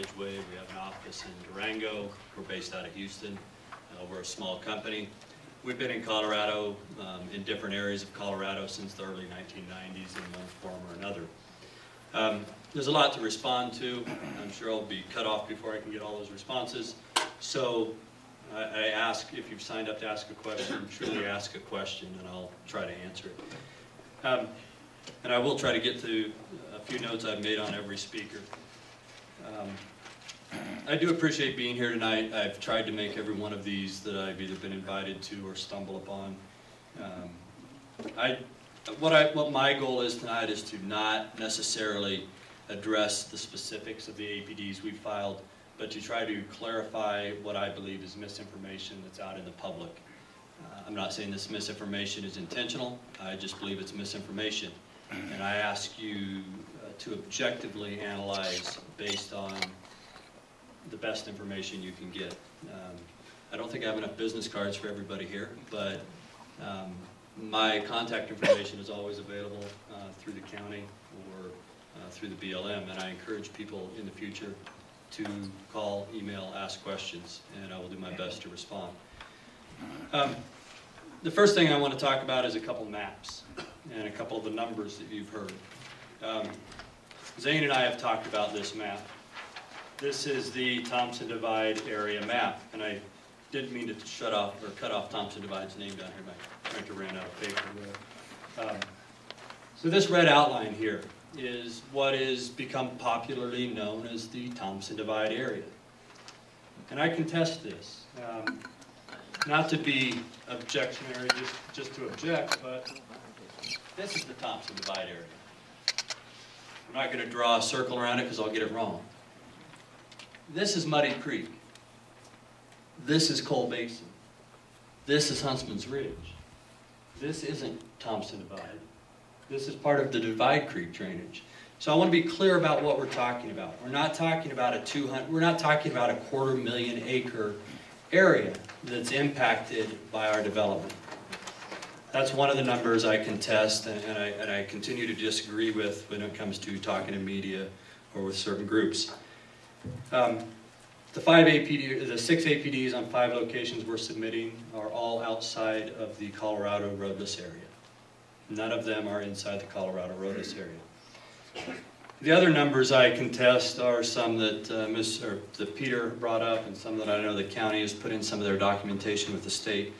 Ridgeway. We have an office in Durango. We're based out of Houston. Uh, We're a small company. We've been in Colorado, um, in different areas of Colorado since the early 1990s in one form or another. Um, There's a lot to respond to. I'm sure I'll be cut off before I can get all those responses. So I I ask, if you've signed up to ask a question, truly ask a question, and I'll try to answer it. Um, And I will try to get to a few notes I've made on every speaker. Um, I do appreciate being here tonight. I've tried to make every one of these that I've either been invited to or stumble upon. Um, I, what I, what my goal is tonight is to not necessarily address the specifics of the APDs we filed, but to try to clarify what I believe is misinformation that's out in the public. Uh, I'm not saying this misinformation is intentional, I just believe it's misinformation. And I ask you to objectively analyze based on the best information you can get. Um, I don't think I have enough business cards for everybody here, but um, my contact information is always available uh, through the county or uh, through the BLM, and I encourage people in the future to call, email, ask questions, and I will do my best to respond. Um, The first thing I want to talk about is a couple maps and a couple of the numbers that you've heard. Um, Zane and I have talked about this map. This is the Thompson Divide area map, and I didn't mean to shut off or cut off Thompson Divide's name down here, my printer ran out of paper. Um, So this red outline here is what is become popularly known as the Thompson Divide area. And I contest this. Um, Not to be objectionary, just, just to object, but this is the Thompson Divide area. I'm not gonna draw a circle around it because I'll get it wrong. This is Muddy Creek. This is Coal Basin. This is Huntsman's Ridge. This isn't Thompson Divide. This is part of the Divide Creek drainage. So I want to be clear about what we're talking about. We're not talking about a 200, we're not talking about a quarter million acre area that's impacted by our development. That's one of the numbers I contest and and I, and I continue to disagree with when it comes to talking to media or with certain groups. Um, The five APD, the six APDs on five locations we're submitting are all outside of the Colorado roadless area. None of them are inside the Colorado roadless area. The other numbers I contest are some that uh, Ms., that Peter brought up and some that I know the county has put in some of their documentation with the state.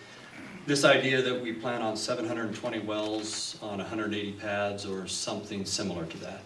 This idea that we plan on 720 wells on 180 pads or something similar to that.